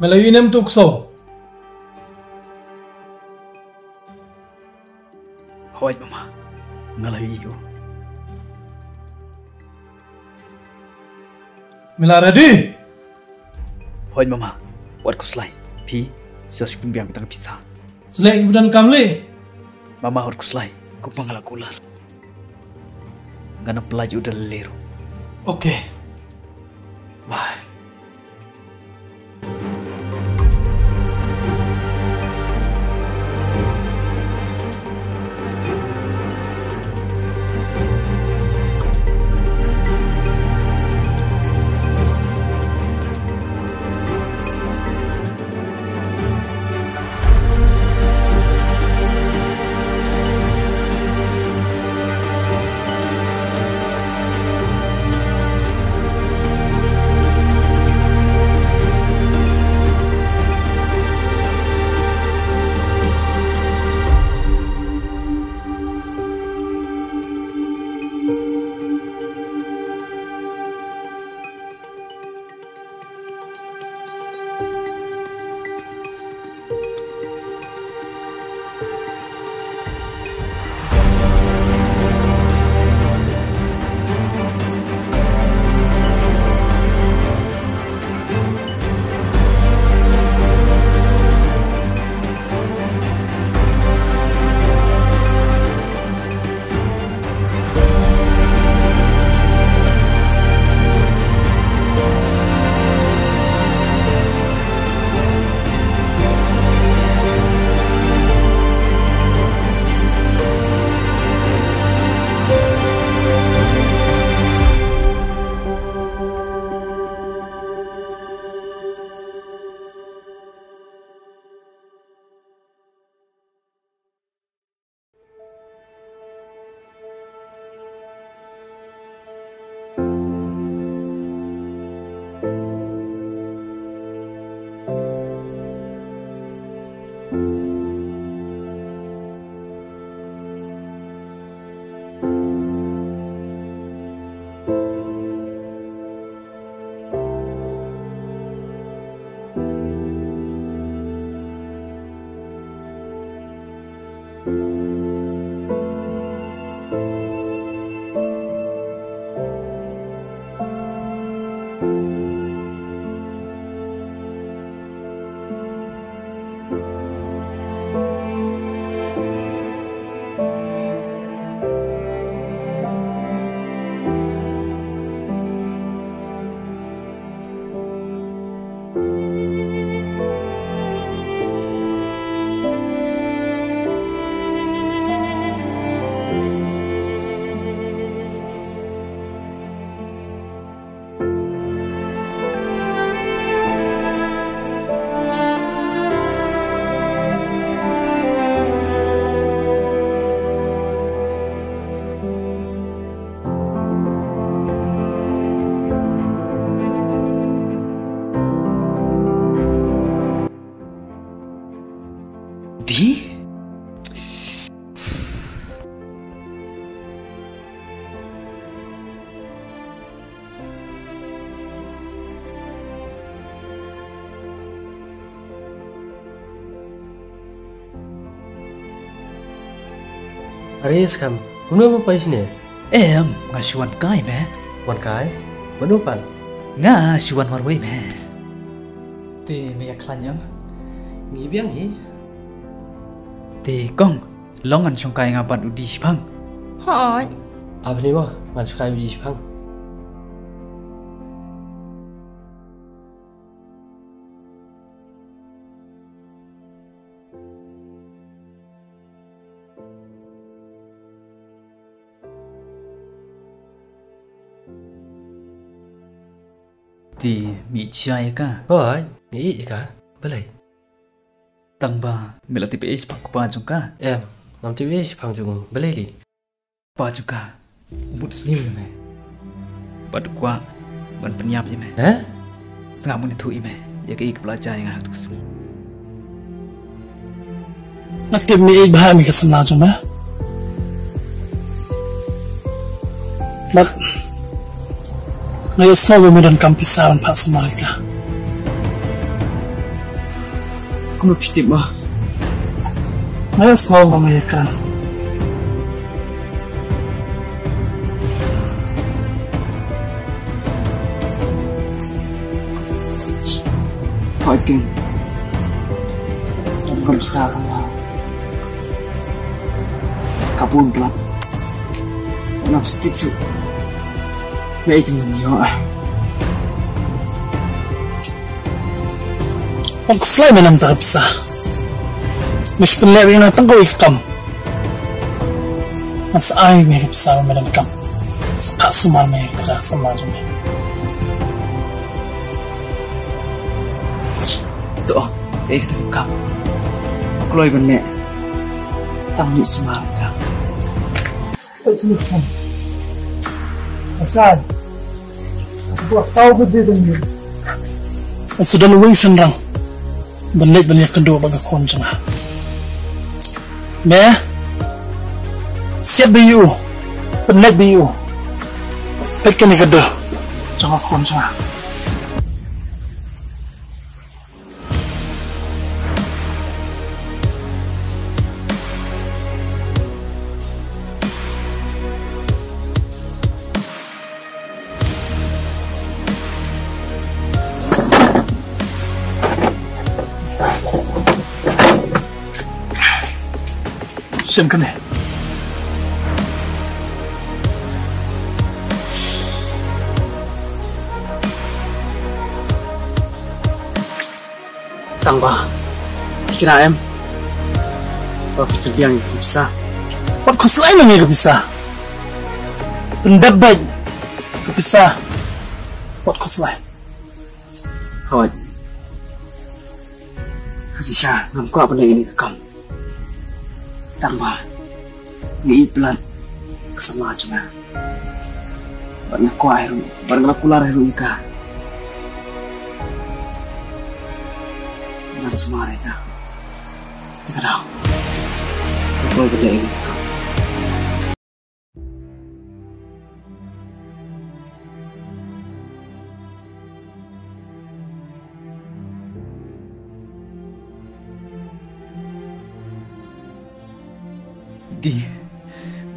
Malawi nem tuk so. Hoi mama. Ngalai iyo. Mila ready? Hoi mama. Wat kuslai. Pi. Sesuatu biang tang pisah. Selek ibudan kamli. Mama hot kuslai. Kupangala kulas. Ngana pelaju udah leru. Oke. Okay. Aris kam, kuno mo pa isne? Em, nga shuan kai me. Wan kai? Penupan? Nga shuan marway me. Ti me klanyam. Ngi biang hi. Ti kong, longan song kai nga ban udi shpang. Hỏi Abni mo, ngan sukai di Jepang. Ti mi chai ka. Oi, nghĩ gì cả? Belai. Tang ba, mila ti pe is pak pa jong ka. Em, ngam TV Jepang jung belai li. Pa jong ka. Mut slim me. Bad kwa ban penyap me. Hah? Sengah mun thu me. Ya ke ik belajar yang aku sing. Nakti mi ik baha mi ke sana cuma. But Ngayon snow medan kampisaran pak semalika. Kuno piti ba? Ngayon snow mamayakan. Hỏi kinh. Trong kampisaran ba? Kapun pelat. Nap stick su. Ya itu nyo ah. Ang kuslay man ang tarapsa. Mas pinlewi na tanggo ikam. Mas ay may man ang kam. Sa pak sumal may kada sa marami. Tuh, kayak gitu kam. Kalau ibu nek, tang ni semua kam. Asal. Buat tahu betul ni. Sudah luwai senrang. Balik balik kedua baga konjana. Me. Siap biu. Balik biu. Pekan ni kedua. Jangan konjana. Xem cái này Tăng bà Thì là em? Ờ, Và phải thực hiện gặp xa. Bắt con sữa anh gặp xa. Đập bệnh. Gặp xa. Bắt con sữa anh. Thôi. Hãy subscribe cho kênh Ghiền Mì Gõ Để không bỏ lỡ những video hấp dẫn Barang aku air, barang aku lar air ika. Dengan semua mereka. Tidak tahu. Apa benda ini.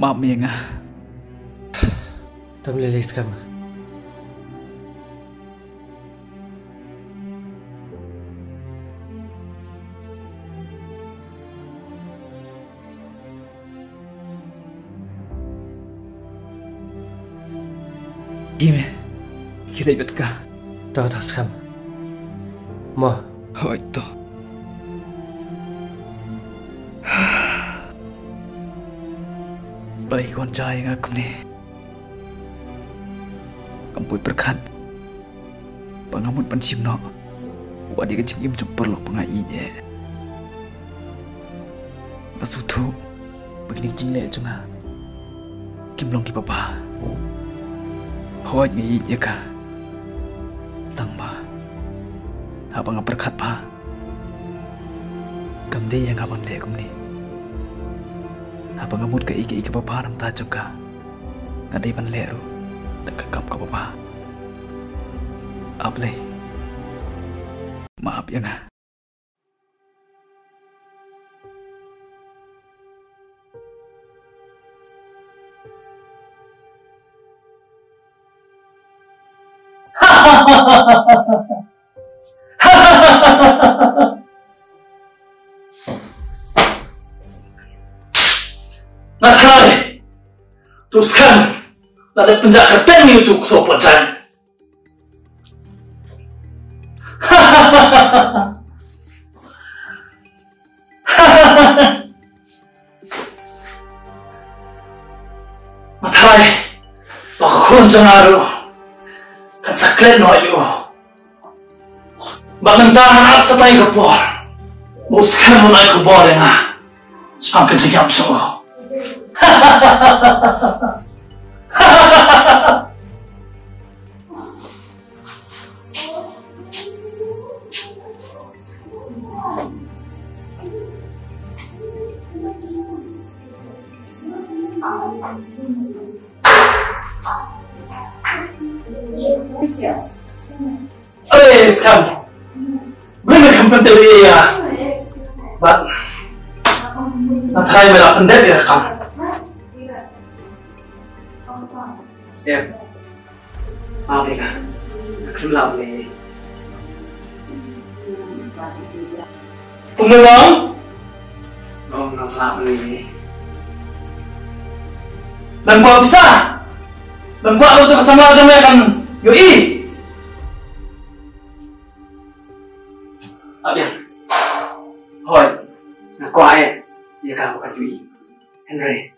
Mamienga. Tomlilis ka ma. Dime, kirayot ka. Todos ka ma. Mo. Hoy to. เลยคนใจงะคุณนี่กำปุยประคันปังมุดปันชิมเนาะว่าดีก็จิงยิมจุกปลอกปังอีเนี่ยอาสุทุบักนี่จริงเลยจุงอ่ะกิมลงกี่ปะปะพอดีอีเนี่ยค่ะตั้งบ้าหาปังประคันบ้ากำได้ยังกับอันเล็กคุณนี่ Apa ngamut ka ike ike papa nam ta ka. Ngadai pan le ru. Tak kakam ka papa. Able. Maaf ya Nakali Teruskan Ada penjaga temi untuk sopan saya Matai Baka kunjung aru Kan saklet no ayo Bakang tangan at sa tayo kapor Muskan kapor nga Saan ka tigam sa Come. Bring a company here. em. Ba mẹ cả không làm mẹ cùng mình lớn không làm làm mẹ lần qua bisa lần qua tôi bersama sama kan yoi Abian, hỏi, là quả ấy giờ cả một cái Henry,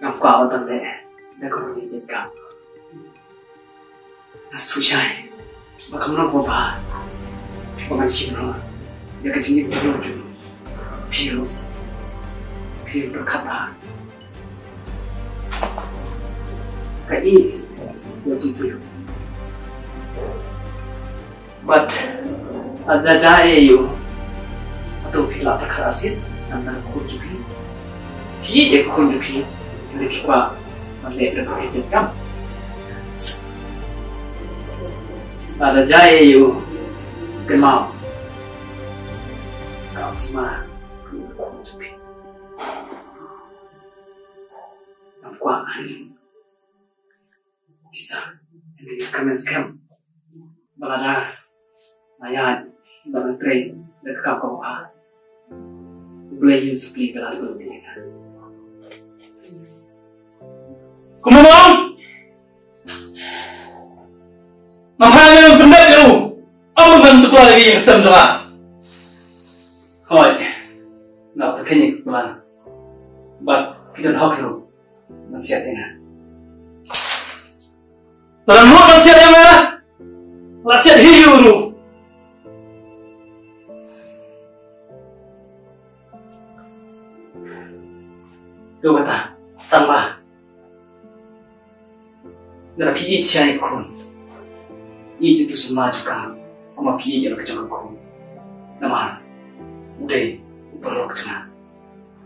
Ngắm quả một tuần lễ. ነገሩን እየዘጋ አስቱሻይ በቀምና ቦባ በመንሲኖ የከትኒ ብሎጁ ፒሮ ፒሮ ከባ ከኢ ወዲ ፒሮ but, at the day you to feel up the crash it and then could you be he it could be you be qua ini pikwa melihat dan kerja kam ada jaya you kenal kau cuma kunjuki yang kuat angin bisa. Ini kamen scam. Balada. Ayat barang train. Dekat kau ah boleh yang sepi kalau aku Cùng muốn không? Mà hai bên bên đất đều Ông mình vâng tôi tục lại vì sầm rồi à Hỏi Nào tất cả những bạn. Bạn khi đơn học hiểu. Bạn sẽ thế nào. Đó là nuốt bạn sẽ thế nào Là sẽ hiểu rồi Đâu bạn ta. 피이치아의 콘 이제 두스 마주가 아마 비에 여러 개 적었고 나만 우리 오빠를 얻잖아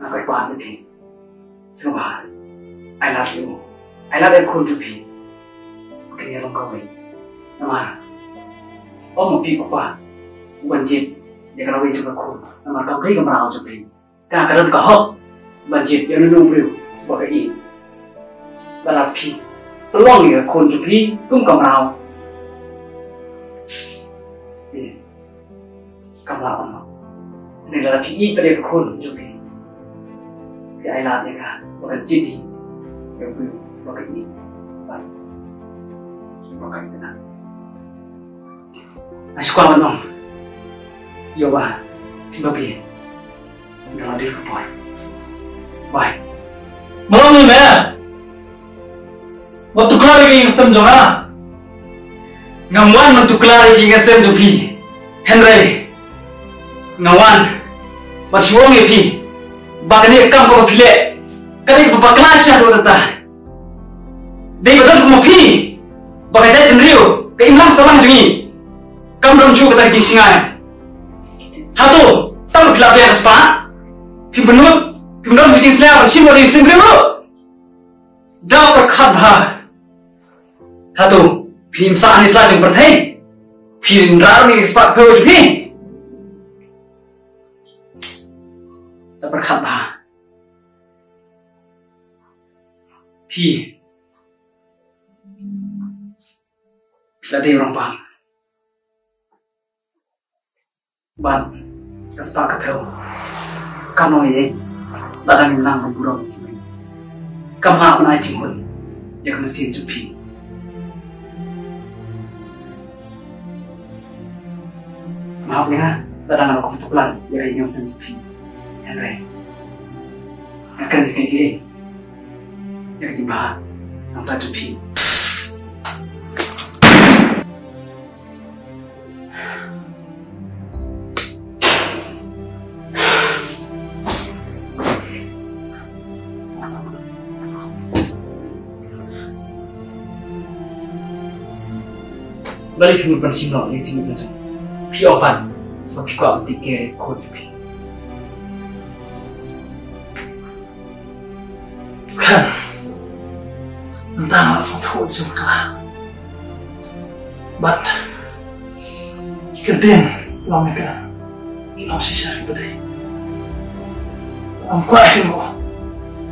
나가 이거 안 되니 승마 I love you I love you 콘 두피 그냥 이런 거고 나만 어머 비고봐 원집 내가 나왜 적었고 나만 더 그이가 말하고 적히 다 그런 거 원집 여는 놈을 뭐가 이 나라 피 ล่องอยู่คนจุพีตุ้มกับเรานี่กับเราเนาะในระดับที่ประเด็นคนจุพีที่ไอ้ลาเนี่ยค่ะว่ากันจิตที่เดี๋ยวคือว่ากันนี่ว่ากันนะอาชีพมันน้องโยบาที่บ้าบีเราดีกับปล่อยไปมองมีไหม matuklariga semjona ngawan matuklariga semjo phi henry ngawan machuonge phi bagni kam ko phile kare ko bakla sha do ta dei badal ko phi bagaja henryo ke imlang saban jungi kam don chu ka jing singa hato tam phila be spa phi bunut phi bunut jing singa chin bodin simbrelo da पर खा Hatu pim sa anis la jeng pertai. Pim rar mi ekspat kau jupi. Tak berkata. Pi. Bila dia orang bang. Ban. Ekspat kau. Kamu ini. Tak ada minang berburung. Kamu apa naik jingun. Ya kamu sih jupi. Ha na jing hun. Ya kam sin ju phi. maaf ya kadang aku kebetulan dari yang sendiri Henry akan kayak gini yang jumpa yang tak jumpa balik ke depan singgah yang tinggi macam piapan mapikwa mpike kojupi sekarang entah langsung tahu juga But, ikantin, lami ka, ilaw si Sari Baday. Ang kwahe mo,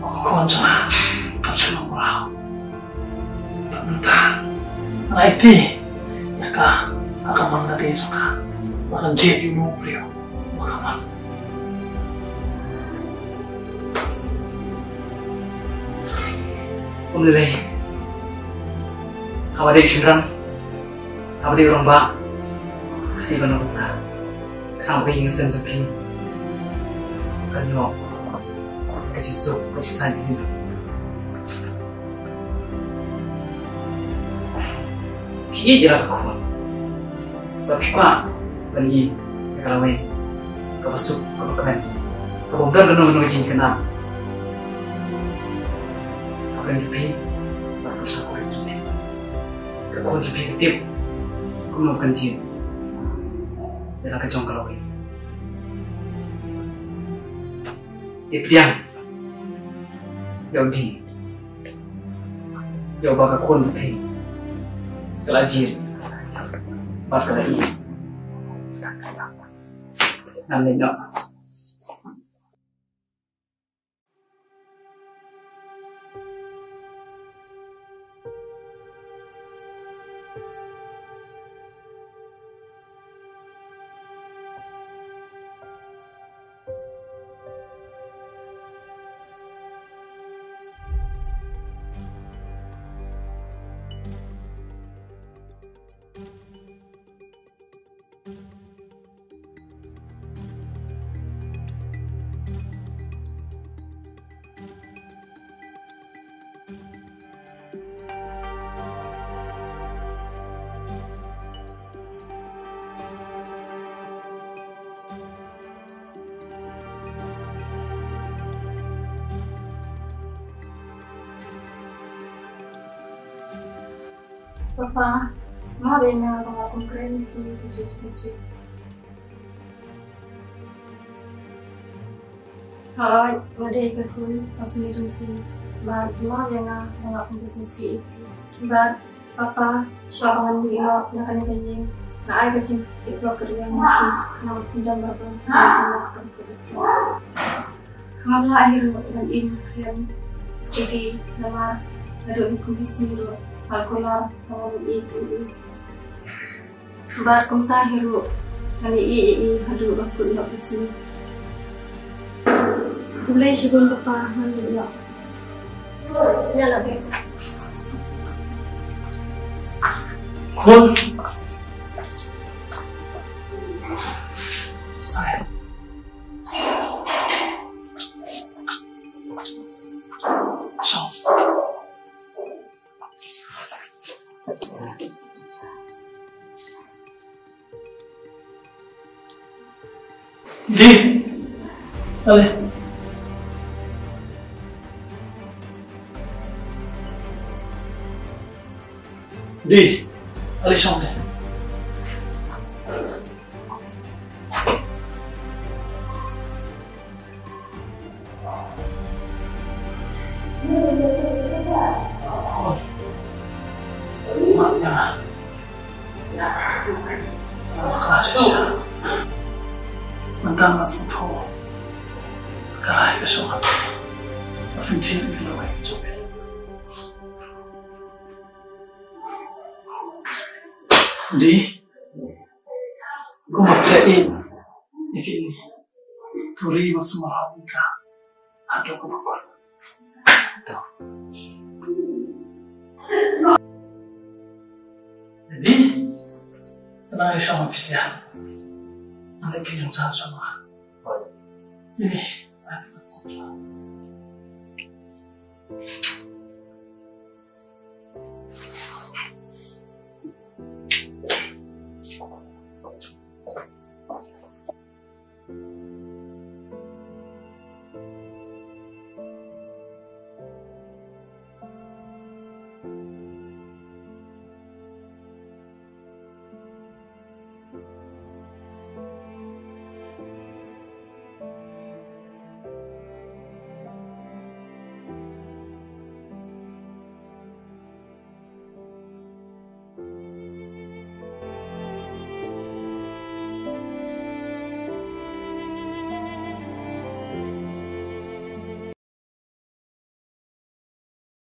ako Makan cek di umur beliau. Makan Om Lele, kamu ada Shinram, kamu ada orang bak, pasti benar benar. Kamu ingin sendiri, kan nyok, kecil sok, kecil sandi. พี่เยอะกว่าแบบพี่กว่า Tiye jira ka kuwa. Tapi kwa, bani kalaway. Kapasok, kapakaman. Kapagdar ganun ganun kajin ka. Orang jupi, baru aku orang jupi. Aku jupi ketip, aku mau kencing. Dan aku jong kalau ini. Tip diam. Di. Yau baka kun jupi. Kelajir. Baka 干什么呀？那那个。Papá, había nada para comprar ni que escuché. Hai, madai ka kun asumi tumpi. Ba, ma yana mga kumbasnsi. Ba, papa, siya ang hindi mo na kanilin na ay ka chin kerja mo na magpindang baba na Kala akhir ng in jadi nama baru kumis niru alkolar kalau itu bar kong tahiru waktu ndak ke sini mulai sigun pa mandi ya? Nyala be Kun! Di! Ale. Di! Ako Fifteen million lọ́wọ́ ẹ̀ tó bẹ̀. Dé, kó máa tẹ ẹ̀ ẹ̀kẹ́ ni, torí wọ́n sọ máa ń ga àdókòwòkọ́. Tọ́. Dé, sana yẹ sọ́mọ bìsí à, nàlẹ́ kìlọ̀ ń sá sọ́mọ à. Dé. Thank you.